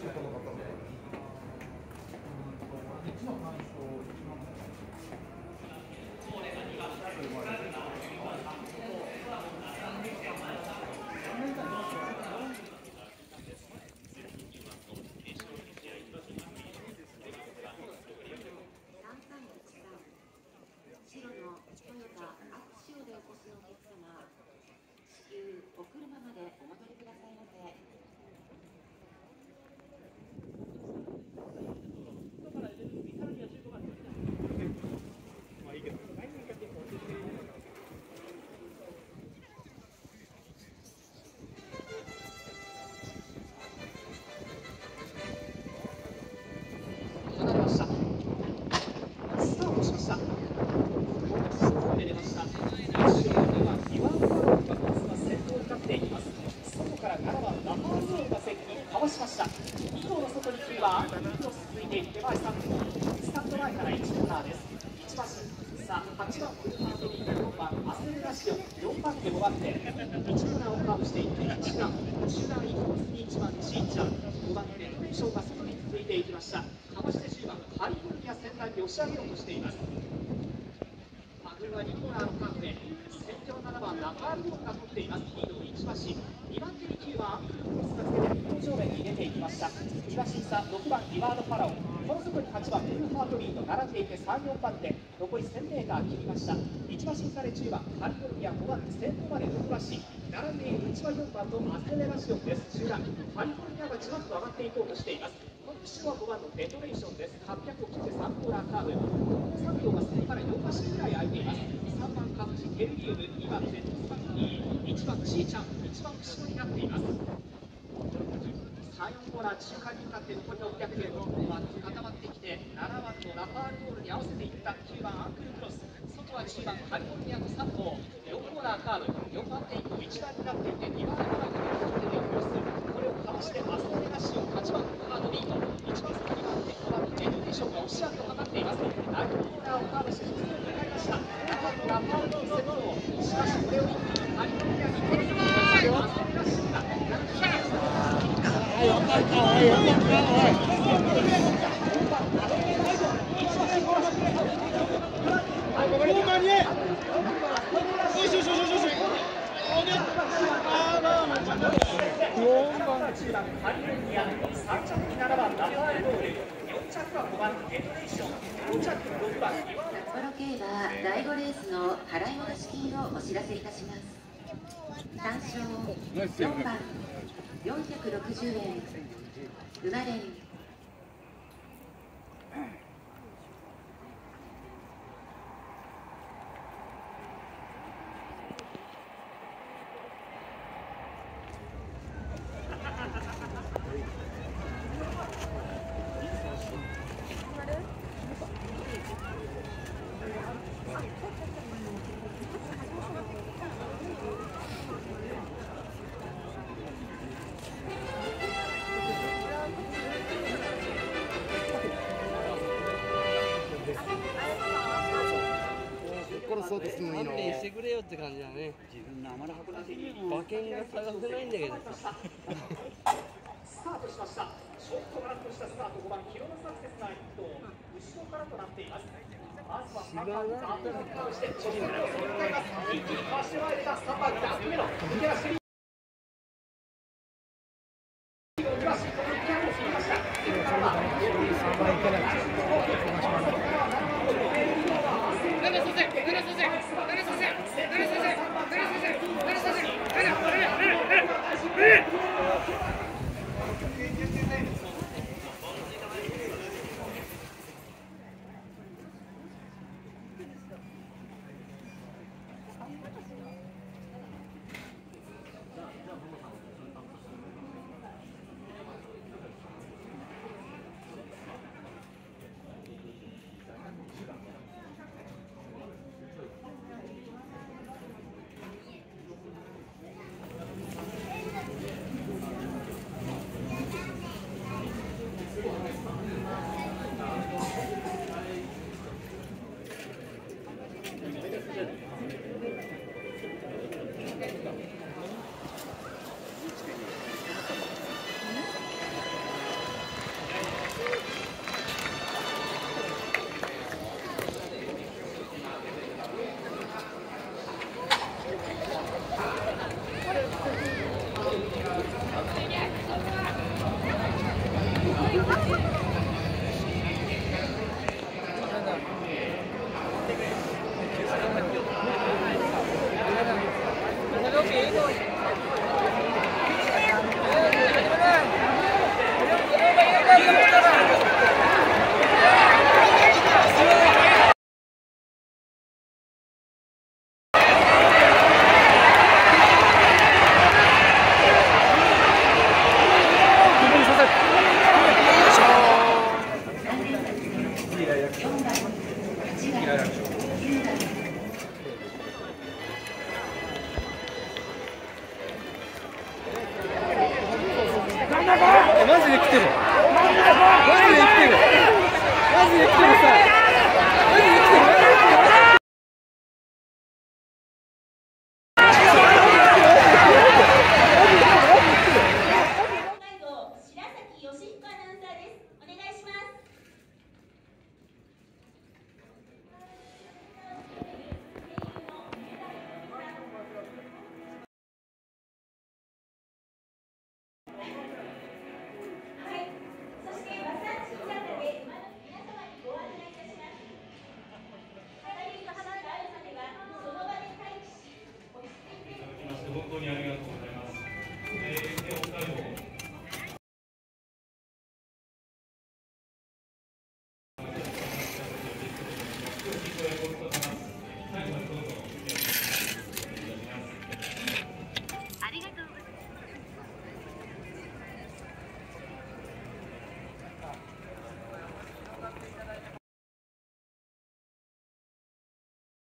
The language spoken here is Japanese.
Gracias. の外に次は続いて手前3スタンド前から1コーナーです。1番さあ8番フルハートリー4番アセレラシオ4番手5番手1コーナーをカーブしていって1番集団1号に1番チーチャー5番レノベーションが外に続いていきましたかわして10番カリフォルニア先端に押し上げようとしていますパグルは2コーナーのカーブで先頭7番ラファールゴールが取っていますリードを1馬身2番手に9番アンクルクロスが正面に出ていきました。2馬身差6番リワード・ファラオ。この外に8番ベルファートリーと並んでいて3-4番手。残り 1000m 切りました。1馬身差で10番カリフォルニア5番先頭まで6馬身並んでいる1番4番とアセレラシオンです。集団カリフォルニアがじわっと上がっていこうとしています。この後ろは5番のデトレーションです。800を切って3コーナーカーブ。この3秒が先から4馬身ぐらい空いています。3番カプチケルリウム。2番ゼットスパンニー1番チーチャン。1番後ろになっています。3、4コーナー中間に向かって残りの600円バック固まってきて7番のラファールゴールに合わせていった9番アンクルクロス。外は10番カリフォルニアの3頭4コーナーカーブ4番手以降1番になっていて2番手から4番手でクロスこれをかわしてアストレナシオ8番ハードビート1番外2番手5番手エデュケーションが押し上げをかかっています。第2コーナーをカーブして実に向かいました。第5レースの払い戻し金をお知らせいたします。4番。460円。生まいいの勘弁してくれよって感じだね。馬券が探せないんだけど。さスタートしました。ちょっとガラッとしたスタート5番キロノサクセスが1頭後ろからとなっています。まずは3番ザートをカーブして直線からそれをます。一気にかわしてまいれた3番ダックメロ抜け出してマジで来てる。マジで来てる。マジで来てる。さ。